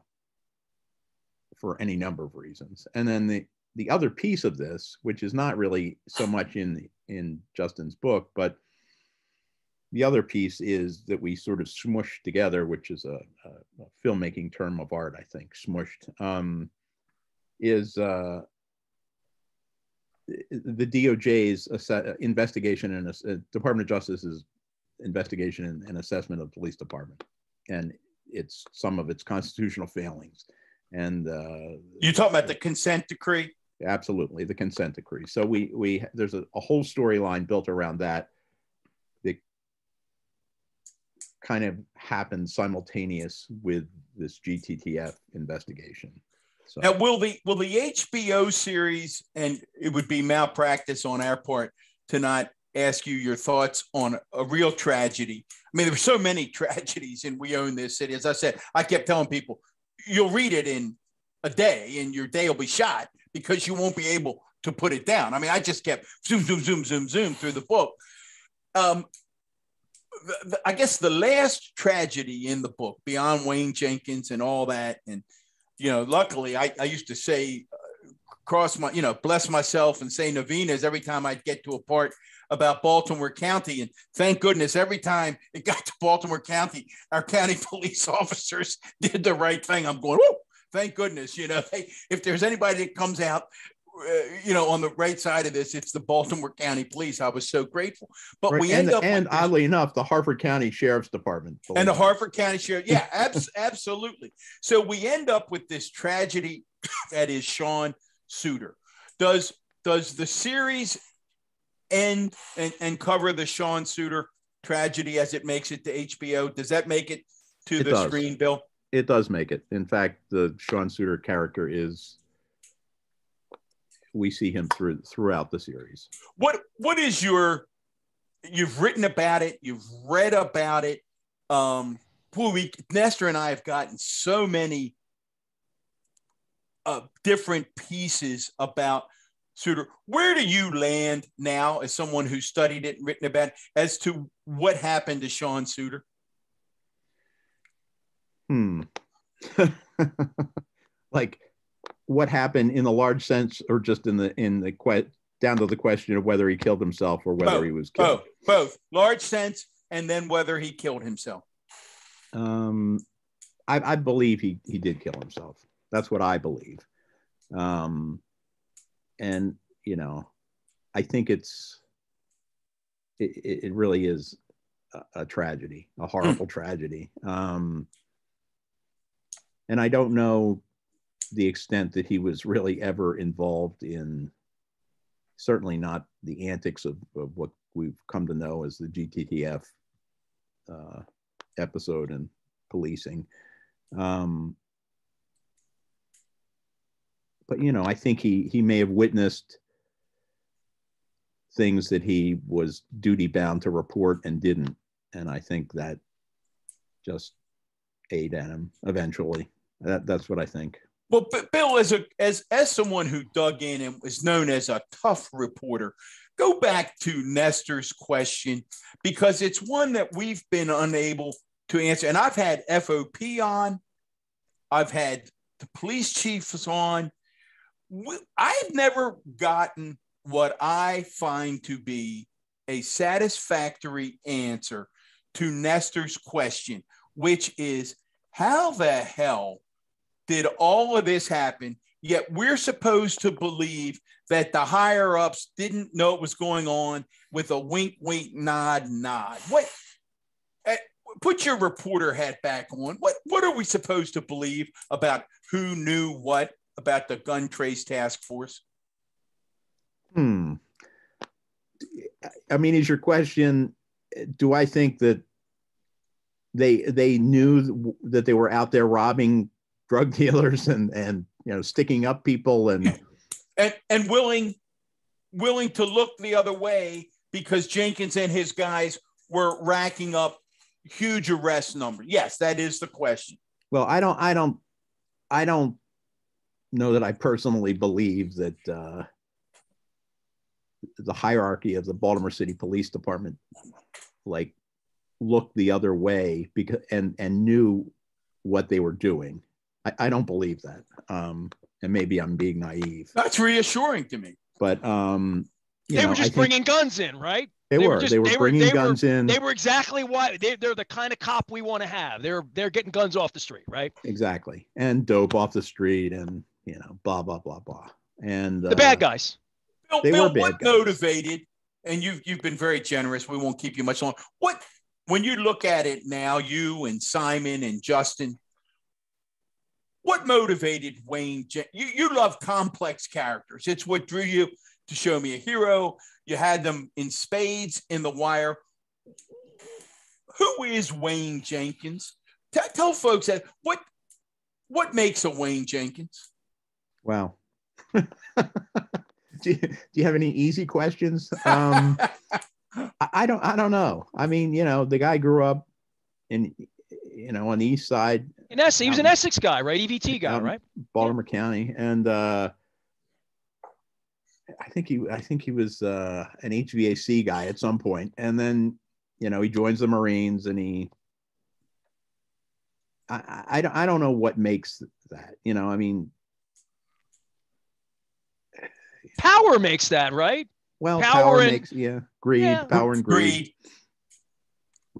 for any number of reasons. And then the the other piece of this, which is not really so much in in Justin's book, but the other piece is that we sort of smushed together, which is a, a, a filmmaking term of art, I think, smushed, um, is uh, the DOJ's investigation and uh, Department of Justice's investigation and, and assessment of the police department, and it's some of its constitutional failings. And uh, You talking about the consent decree? absolutely the consent decree so we we there's a, a whole storyline built around that that kind of happened simultaneous with this gttf investigation so Now, will the will the HBO series, and it would be malpractice on our part to not ask you your thoughts on a real tragedy. I mean, there were so many tragedies, and we own this city. As I said, I kept telling people, you'll read it in a day, and your day will be shot because you won't be able to put it down. I mean, I just kept zoom, zoom, zoom, zoom, zoom through the book. Um, I guess the last tragedy in the book, beyond Wayne Jenkins and all that, and you know, luckily, I, I used to say, cross my, you know, bless myself and say novenas every time I'd get to a part about Baltimore County. And thank goodness, every time it got to Baltimore County, our county police officers did the right thing. I'm going, whoa, thank goodness. You know, hey, if there's anybody that comes out, uh, you know, on the right side of this, it's the Baltimore County Police. I was so grateful. But Right, we and, end up and this- oddly enough the harford county sheriff's department and the Harford County Sheriff. Yeah, abs- absolutely. So we end up with this tragedy that is Sean Suiter. Does does the series end and, and cover the Sean Suiter tragedy as it makes it to HBO? Does that make it to It the does. screen, Bill? it does make it in fact the sean suiter character is we see him through throughout the series What what is your you've written about it, you've read about it. Um boy, we Nestor and I have gotten so many uh, different pieces about Suiter. Where do you land now as someone who studied it and written about it as to what happened to Sean Suiter? Hmm. like what happened in the large sense or just in the in the que- down to the question of whether he killed himself or whether Both. he was killed. Both, both large sense, and then whether he killed himself. Um I, I believe he he did kill himself. That's what I believe. Um and you know, I think it's it, it really is a, a tragedy, a horrible tragedy. Um and I don't know the extent that he was really ever involved in certainly not the antics of, of what we've come to know as the GTTF uh, episode and policing. Um, but you know, I think he he may have witnessed things that he was duty bound to report and didn't, and I think that just ate at him eventually. That, that's what I think. Well, Bill, as a as as someone who dug in and was known as a tough reporter, go back to Nestor's question because it's one that we've been unable to answer. And I've had FOP on, I've had the police chief is on. I've never gotten what I find to be a satisfactory answer to Nestor's question, which is how the hell did all of this happen? Yet we're supposed to believe that the higher ups didn't know what was going on with a wink, wink, nod, nod. What? Eh, put your reporter hat back on. What? What are we supposed to believe about who knew what about the gun trace task force? Hmm. I mean, is your question? Do I think that they they knew that they were out there robbing drug dealers and and you know sticking up people and and and willing willing to look the other way because Jenkins and his guys were racking up huge arrest numbers. Yes, that is the question. Well, I don't I don't I don't know that I personally believe that uh, the hierarchy of the Baltimore City Police Department like looked the other way because and and knew what they were doing. I, I don't believe that. Um, and maybe I'm being naive. That's reassuring to me. But um, they know, were just bringing guns in, right? They, they were. Just, they were they bringing were, guns were, in. They were exactly why they, they're the kind of cop we want to have. They're they're getting guns off the street, right? Exactly, and dope off the street, and you know, blah blah blah blah. And the uh, bad guys. Bill, they Bill, were bad what guys. motivated? And you've you've been very generous. We won't keep you much longer. What when you look at it now, you and Simon and Justin, what motivated Wayne? You, you love complex characters. It's what drew you to show me a hero. You had them in spades in The Wire. Who is Wayne Jenkins? T- tell folks that what what makes a Wayne Jenkins? Wow. do, you, do you have any easy questions? Um, I, I don't I don't know. I mean, you know, the guy grew up in you know on the east side in Essex, he was an Essex guy, right? EVT guy, right? Baltimore yeah. County, and uh, I think he, I think he was uh, an HVAC guy at some point, and then you know he joins the Marines, and he, I, I, I don't know what makes that. You know, I mean, power makes that, right? Well, power, power and, makes yeah, greed, yeah. power and greed. greed.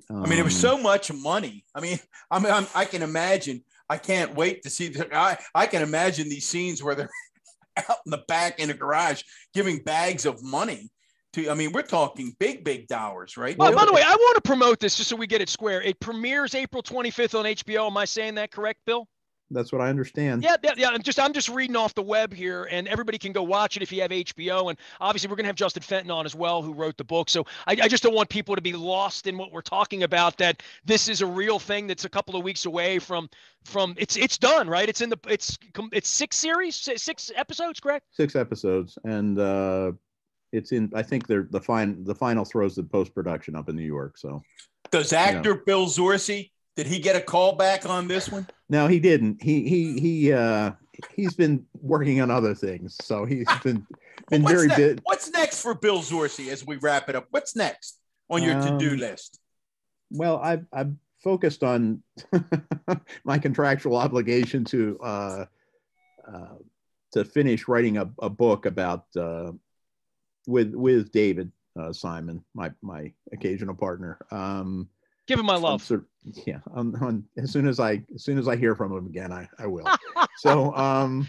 Um, I mean, it was so much money. I mean, I mean, I'm, i can imagine. I can't wait to see. The, I I can imagine these scenes where they're out in the back in a garage giving bags of money to. I mean, we're talking big, big dollars, right? Well, by the way, I want to promote this just so we get it square. It premieres April 25th on HBO. Am I saying that correct, Bill? That's what I understand. Yeah, yeah, yeah. I'm just I'm just reading off the web here, and everybody can go watch it if you have HBO. And obviously, we're gonna have Justin Fenton on as well, who wrote the book. So I, I just don't want people to be lost in what we're talking about. That this is a real thing that's a couple of weeks away from from it's it's done, right? It's in the it's it's six series, six episodes, correct? Six episodes, and uh, it's in. I think they're the fine the final throws the post production up in New York. So does actor you know. Bill Zorzi did he get a call back on this one? No, he didn't. He he he uh he's been working on other things. So he's been been very good. What's next for Bill Zorzi as we wrap it up? What's next on your um, to-do list? Well, I've I've focused on my contractual obligation to uh, uh, to finish writing a, a book about uh, with with David uh, Simon, my my occasional partner. Um, Give him my love. Of, yeah. On, as soon as I as soon as I hear from him again, I, I will. so um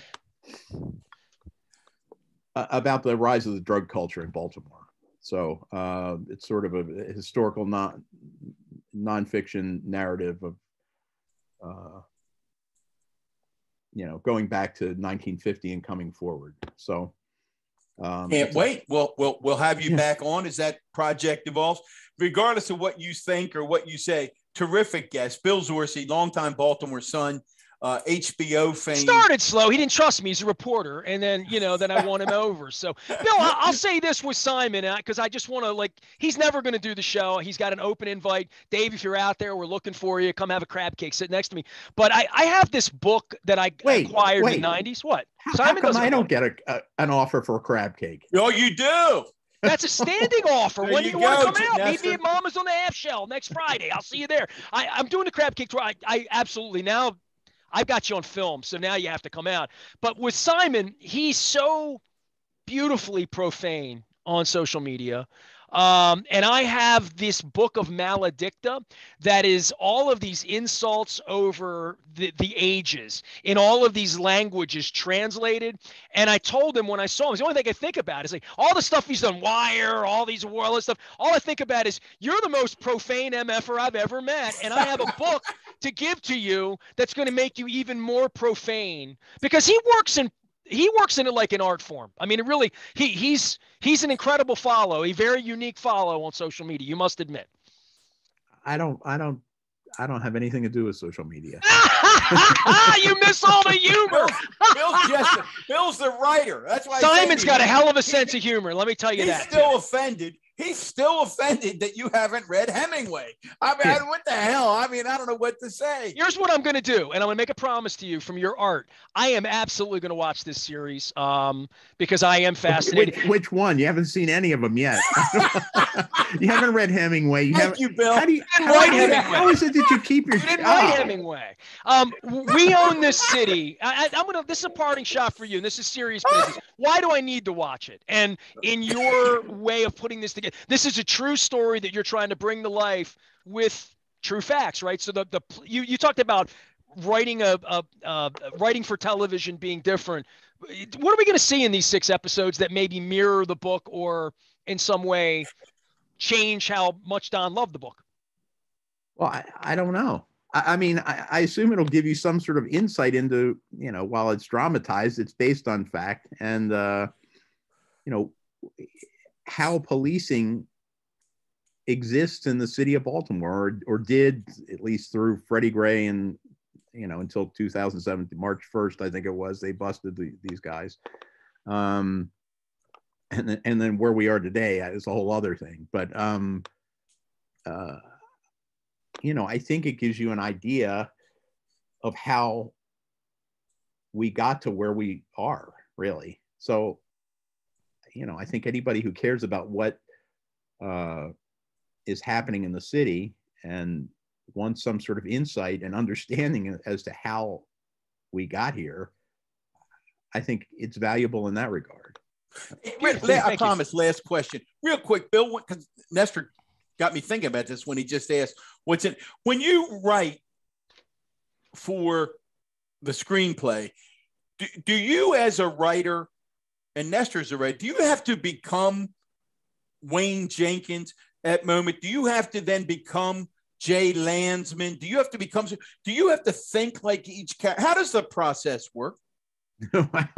about the rise of the drug culture in Baltimore. So uh, it's sort of a historical non nonfiction narrative of uh, you know going back to 1950 and coming forward. So um, Can't wait. We'll, we'll, we'll have you yeah. back on as that project evolves. Regardless of what you think or what you say, terrific guest. Bill Zorzi, longtime Baltimore Sun, uh, HBO fame. Started slow. He didn't trust me. He's a reporter, and then you know, then I won him over. So, Bill, I'll say this with Simon because uh, I just want to like. He's never going to do the show. He's got an open invite. Dave, if you're out there, we're looking for you. Come have a crab cake. Sit next to me. But I, I have this book that I wait, acquired wait. in the '90s. What? Simon How come I don't get a, a, an offer for a crab cake? Oh, you do. That's a standing offer. when do you, you want to come out? Meet me at Mama's on the Half Shell next Friday. I'll see you there. I, am doing the crab cake tour. I, I absolutely now I've got you on film, so now you have to come out. But with Simon, he's so beautifully profane on social media. Um, and I have this book of maledicta that is all of these insults over the, the ages in all of these languages translated. And I told him when I saw him, the only thing I think about is like all the stuff he's done, Wire, all these wireless stuff. All I think about is you're the most profane MFer I've ever met. And I have a book to give to you that's going to make you even more profane because he works in he works in it like an art form. I mean, it really he he's he's an incredible follow, a very unique follow on social media. You must admit. I don't I don't I don't have anything to do with social media. you miss all the humor. Bill's, just Bill's the writer. That's why Simon's got a hell of a sense of humor. Let me tell you that. he's that. still too. offended he's still offended that you haven't read Hemingway. I mean, yeah. what the hell? I mean, I don't know what to say. Here's what I'm going to do, and I'm going to make a promise to you from your art. I am absolutely going to watch this series um, because I am fascinated. Which, which, one? You haven't seen any of them yet. you haven't read Hemingway. You Thank you, Bill. How do you, how, Hemingway. how is it that you keep your? You didn't write. Hemingway. Um, we own this city. I, am going to. This is a parting shot for you, and this is serious business. Why do I need to watch it? And in your way of putting this together, this is a true story that you're trying to bring to life with true facts, right? So the the you you talked about writing a, a uh, writing for television being different. What are we going to see in these six episodes that maybe mirror the book or in some way change how much Don loved the book? Well, I, I don't know. I, I mean, I, I, assume it'll give you some sort of insight into, you know, while it's dramatized, it's based on fact and, uh, you know, how policing exists in the city of Baltimore, or, or did at least through Freddie Gray and you know until 2007, March 1st, I think it was. They busted the, these guys, um, and then, and then where we are today is a whole other thing. But um, uh, you know, I think it gives you an idea of how we got to where we are, really. So, you know, I think anybody who cares about what uh, is happening in the city and wants some sort of insight and understanding as to how we got here, I think it's valuable in that regard. I promise, last question. Real quick, Bill, because Nestor got me thinking about this when he just asked, what's it? When you write for the screenplay, do, do you as a writer, and Nestor's a writer, do you have to become Wayne Jenkins? at moment, do you have to then become Jay Landsman? Do you have to become? Do you have to think like each cat? How does the process work? well,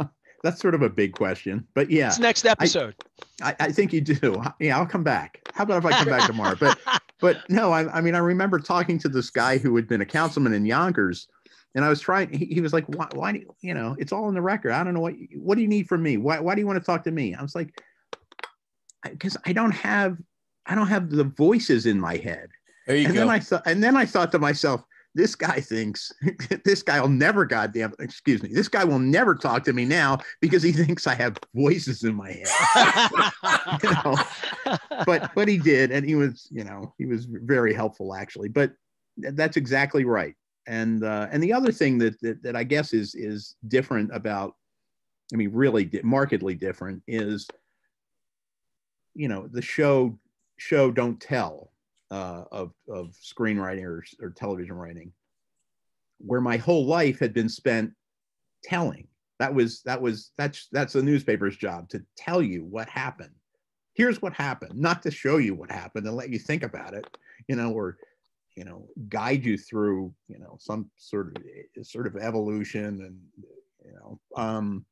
that's sort of a big question, but yeah. It's next episode. I, I, I, think you do. Yeah, I'll come back. How about if I come back tomorrow? But but no, I, I mean, I remember talking to this guy who had been a councilman in Yonkers, and I was trying. He, he was like, "Why? Why? Do you, you know, it's all in the record. I don't know what. What do you need from me? Why? Why do you want to talk to me?" I was like, "Because I don't have I don't have the voices in my head. There you and go. Then I thought, and then I thought to myself, this guy thinks this guy will never goddamn excuse me this guy will never talk to me now because he thinks i have voices in my head you know but but he did and he was you know he was very helpful actually but that's exactly right and uh, and the other thing that, that that i guess is is different about i mean really di- markedly different is you know the show show don't tell uh, of, of screenwriting or, or television writing where my whole life had been spent telling. That was that was that's that's the newspaper's job to tell you what happened. Here's what happened not to show you what happened and let you think about it you know or you know guide you through you know some sort of eh, sort of evolution and you know um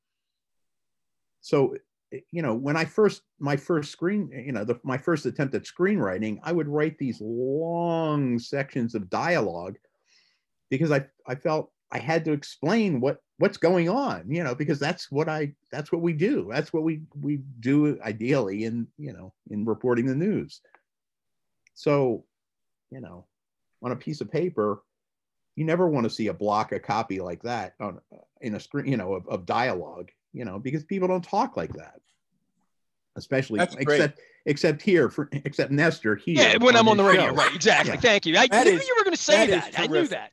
so eh, you know, when I first my first screen, eh, you know, the, my first attempt at screenwriting, I would write these long sections of dialogue because I I felt I had to explain what what's going on, you know, because that's what I that's what we do. That's what we we do ideally in you know in reporting the news. So, you know, on a piece of paper, you never want to see a block a copy like that on in a screen, you know, of, of dialogue you know, because people don't talk like that. Especially That's except great. except here for except Nestor here. Yeah, when on I'm on the radio, right? Exactly. Yeah. Thank you. I That knew is- you were going to say that is that. I knew that.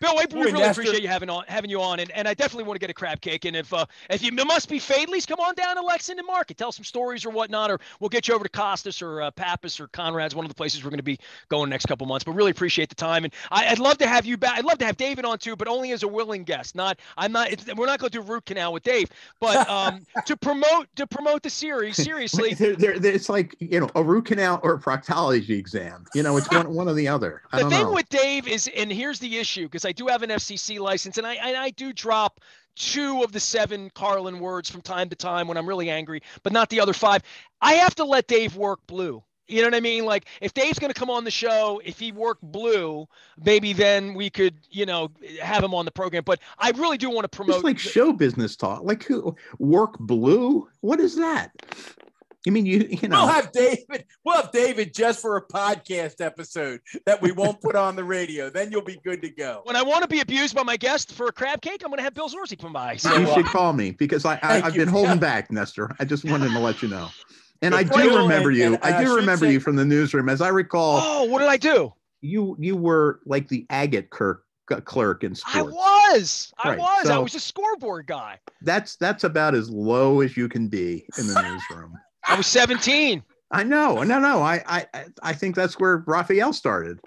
Bill, Boy, really Nestor- appreciate you having on having you on, and, and I definitely want to get a crab cake. And if uh, if you must be Faidley's, come on down to Lexington Market, tell some stories or whatnot, or we'll get you over to Costas or uh, Pappas or Conrad's, one of the places we're going to be going next couple months. But really appreciate the time, and I, I'd love to have you back. I'd love to have David on too, but only as a willing guest. Not I'm not. It's, we're not going to do root canal with Dave, but um, to promote to promote the series. Seriously, They're, they're, they're- it's like you know a root canal or a proctology exam. You know, it's one one or the other. I the don't thing know. with Dave is, and here's the issue, because I do have an FCC license, and I and I do drop two of the seven Carlin words from time to time when I'm really angry, but not the other five. I have to let Dave work blue. You know what I mean? Like if Dave's going to come on the show, if he worked blue, maybe then we could, you know, have him on the program. But I really do want to promote. It's like show business talk. Like who work blue? What is that? You mean you you know We'll have David. We'll have David just for a podcast episode that we won't put on the radio. Then you'll be good to go. when I want to be abused by my guest for a crab cake, I'm going to have Bill Zorzi come by. So, you uh, should call me because I, I, I've you. been holding back, Nestor. I just wanted to let you know. And I do remember you. and I I do remember say- you from the newsroom. As I recall, oh, what did I do? you you were like the agate clerk clerk in I sports. was. I Right, was. I was a scoreboard guy. That's that's about as low as you can be in the newsroom. I was 17. I know. No, no. I I I- I think that's where Rafael started,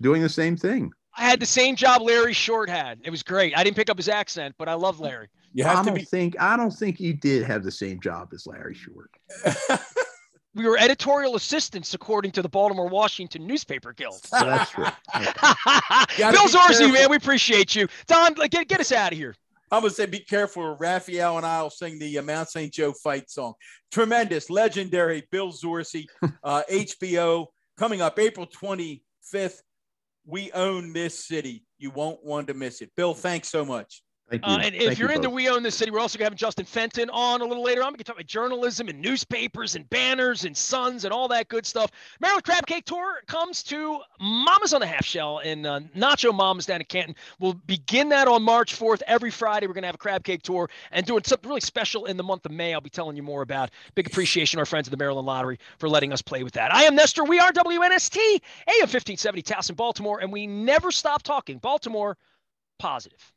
doing the same thing. I had the same job Larry Short had. It was great. I didn't pick up his accent, but I love Larry. You I have to don't be. think I don't think you did have the same job as Larry Short. We were editorial assistants according to the Baltimore Washington Newspaper Guild. So that's true. Bill be Zorzi, man, we appreciate you. Don, like, get, get us out of here. I'm gonna say, be careful. Rafael and I will sing the uh, Mount St. Joe fight song. Tremendous, legendary Bill Zorzi, uh, HBO coming up April 25th. We own this city. You won't want to miss it. Bill, thanks so much. Thank you. Uh, and Thank if you you're into both. We Own This City, we're also going to have Justin Fenton on a little later on. We can talk about journalism and newspapers and banners and sons and all that good stuff. Maryland Crab Cake Tour comes to Mama's on the Half Shell and uh, Nacho Mama's down in Canton. We'll begin that on March 4th. Every Friday, we're going to have a crab cake tour and doing something really special in the month of May. I'll be telling you more about. Big appreciation to our friends at the Maryland Lottery for letting us play with that. I am Nestor. We are WNST, AM 1570 Towson, Baltimore, and we never stop talking. Baltimore, positive.